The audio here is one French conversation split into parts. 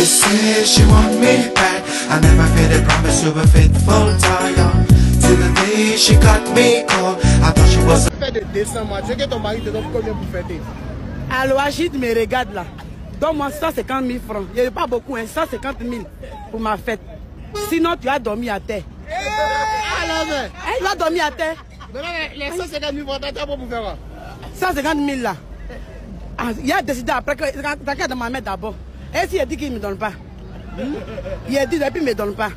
She says she want me back. I never made a promise to a faithful tire. Till the day she got me. I thought she was a de décembre, tu sais que ton mari te donne combien pour fêter? Alors, Agite me regarde là. Donne-moi 150 000 francs. Il n'y a pas beaucoup, hein, 150 000 pour ma fête. Sinon, tu as dormi à terre. Alors, tu as dormi à terre. les 150 000 francs, t'as pas pour faire quoi? 150 000 là. Ah, il a décidé après que qu'à de ma mère d'abord. Et s'il a dit qu'il ne me donne pas Hmm? Il a dit et puis il ne me donne pas.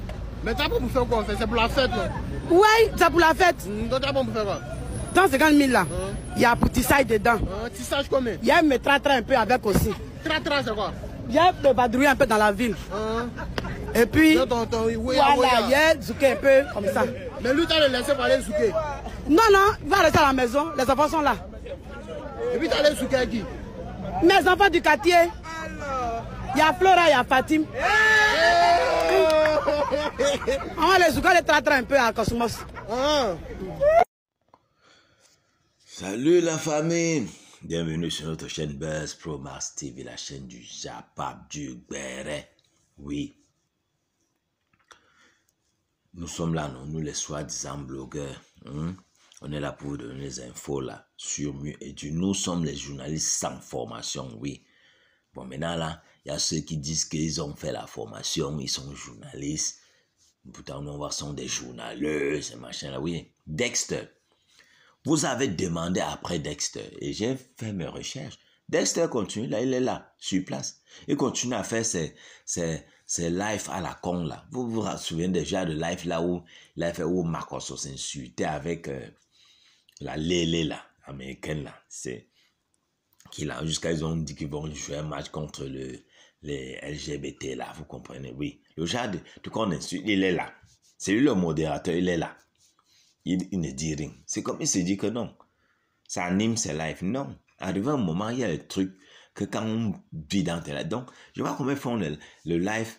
Mais t'as pas pour faire quoi C'est pour la fête, non? Ouais, c'est pour la fête. Hum, Donc t'as pas pour faire quoi? 150 000 là. Il y a pour tissaille dedans. Hein, Tu saches combien? Il y a me traiter un peu avec aussi. Tra tra, c'est quoi? Il y a de vadrouiller un peu dans la ville. Hein? Et puis, ton, ton, oui, voilà, oui, il y a zouké un peu comme ça. Mais lui, t'as le laissé aller souquer. Non, non, il va rester à la maison. Les enfants sont là. Et puis t'as souquer à qui? Mes enfants du quartier. Il y a Flora, il y a Fatim. On va les zouker, les traiter un peu à Cosmos. Hein Salut la famille Bienvenue sur notre chaîne Buzz Pro Mars TV, la chaîne du Japap du Béret. Oui. Nous sommes là, non, nous les soi-disant blogueurs. hein? On est là pour vous donner les infos là, sur mieux et du. Nous sommes les journalistes sans formation, oui. Bon, maintenant là, il y a ceux qui disent qu'ils ont fait la formation, ils sont journalistes. Pourtant, nous, on voit, sont des journalistes, ces machins-là, oui. Dexter, vous avez demandé après Dexter et j'ai fait mes recherches. Dexter continue, là, il est là, sur place. Il continue à faire ses, ses, ses lives à la con, là. Vous vous souvenez déjà de live là où il a fait où Marcos s'insultait avec euh, la Lélé, là, américaine, là. C'est qu'il a jusqu'à ils ont dit qu'ils vont jouer un match contre le, les LGBT, là, vous comprenez, oui. Le genre de, de qu'on insulte, il est là. C'est lui le modérateur, il est là il, ne dit rien. C'est comme il se dit que non. Ça anime ses lives. Non. Arrivé un moment, il y a des trucs que quand on vit dans tes lives. Donc, je vois comment ils font le, le live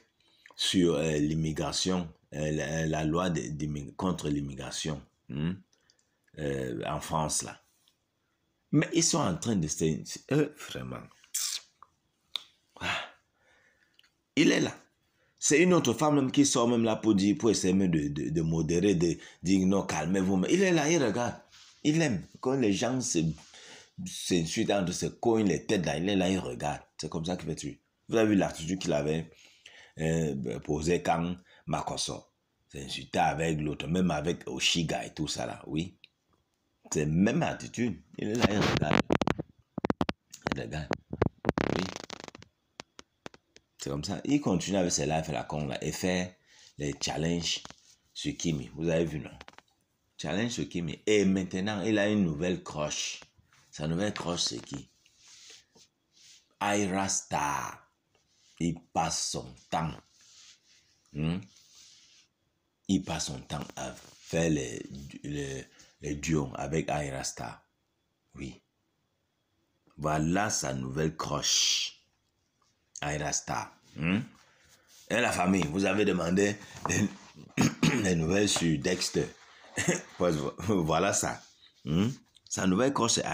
sur euh, l'immigration, euh, la, loi de- contre l'immigration hmm, euh, en France, là. Mais ils sont en train de se... euh, vraiment. Ah. Il est là. C'est une autre femme qui sort même là pour dire, pour essayer de, de, modérer, de dire non, calmez-vous. Mais il est là, il regarde. Il aime. Quand les gens s'insultent entre se cognent les têtes là, il est là, il regarde. C'est comme ça qu'il fait. Vous avez vu l'attitude qu'il avait euh, posée quand Makoso s'insultait avec l'autre, même avec Oshiga et tout ça là, oui. Même attitude. Il est là, il regarde. Il regarde. Oui. C'est comme ça. Il continue avec ses lives à la con là et fait les challenges sur Kimi. Vous avez vu, non? Challenge sur Kimi. Et maintenant, il a une nouvelle croche. Sa nouvelle croche, c'est qui? Ira Star. Il passe son temps. hmm? Il passe son temps à faire les, les, les duos avec Ira Star. Oui. Voilà sa nouvelle croche. Aira Star. hmm? Et la famille, vous avez demandé les nouvelles sur Dexter. Voilà ça. hmm? Sa nouvelle coach, c'est.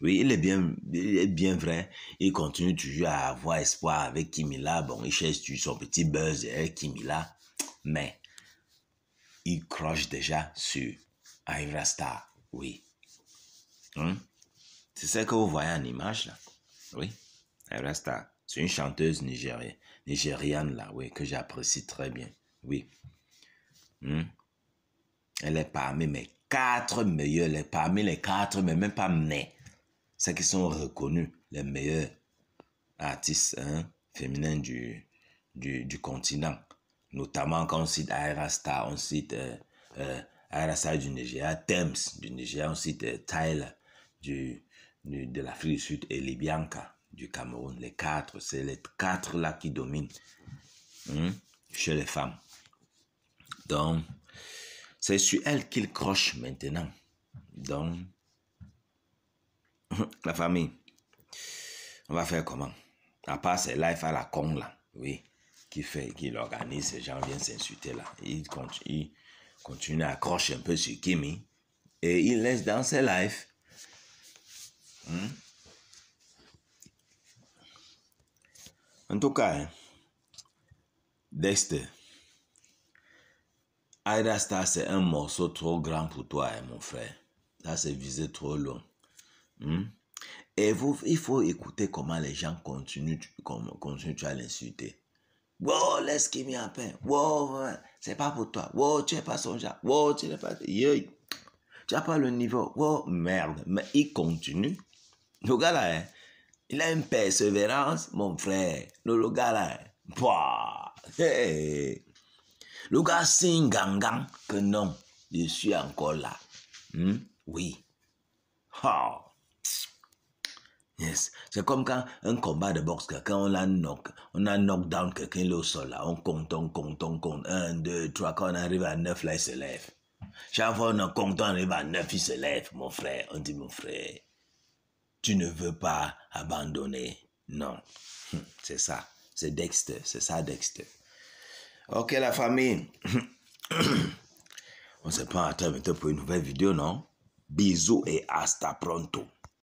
Oui, il est bien, il est bien vrai. Il continue toujours à avoir espoir avec Kimila. Bon, il cherche son petit buzz avec Kimila. Mais, il croche déjà sur Aira Star. Oui. C'est ça que vous voyez en image là? Oui. Reste là. C'est une chanteuse nigérienne, nigériane là, oui, que j'apprécie très bien. Oui. Hmm. Elle est parmi mes quatre meilleurs, elle est parmi les quatre, mais même pas mes. Ceux qui sont reconnus, les meilleurs artistes hein, féminins du, du, du continent. Notamment quand on cite Aira Star, on cite euh, euh, Star du Nigeria, Thames du Nigeria, on cite euh, Tyler du, de l'Afrique du Sud et Libianca du Cameroun. Les quatre, c'est les quatre là qui dominent hein, chez les femmes. Donc, c'est sur elle qu'il croche maintenant. Donc, la famille, on va faire comment? À part ces lives à la con là, oui, qui fait, qui organise, ces gens viennent s'insulter là. Il continue, il continue à accrocher un peu sur Kimi et il laisse dans ses lives. Hmm? En tout cas, hein, Dexter. Aida Star, c'est un morceau trop grand pour toi, hein, mon frère. Ça, c'est visé trop loin. Hmm? Et vous, il faut écouter comment les gens continuent, continuent à l'insulter. Wow, laisse qui me peine. Wow, c'est pas pour toi. Wow, tu n'es pas son genre. Wow, tu n'es pas. Yeah. Tu n'as pas le niveau. Wow, merde. Mais il continue. Le gars là, hein, il a une persévérance, mon frère. Le, gars là, bah, hey. le gars signe gangan que non, je suis encore là. Hmm? Oui. Oh. Yes. C'est comme quand un combat de boxe, quand on a knock, on a knock down quelqu'un au sol là, on compte, on compte, on compte. Un, deux, trois, quand on arrive à neuf là, il se lève. Chaque fois on compte, on arrive à neuf, il se lève, mon frère. On dit, mon frère, tu ne veux pas abandonner. Non. C'est ça. C'est Dexter. C'est ça, Dexter. Ok, la famille. on se prend à terme pour une nouvelle vidéo, non? Bisous et hasta pronto.